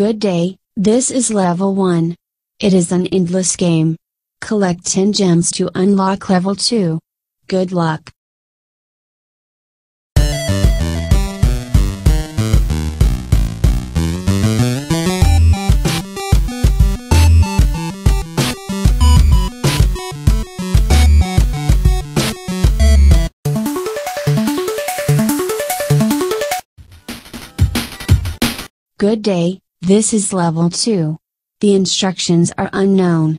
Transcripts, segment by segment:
Good day, this is level 1. It is an endless game. Collect 10 gems to unlock level 2. Good luck. Good day, this is level 2. The instructions are unknown.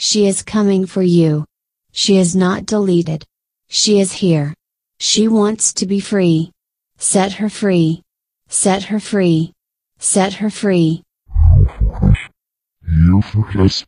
She is coming for you. She is not deleted. She is here. She wants to be free. Set her free. Set her free. Set her free. Useless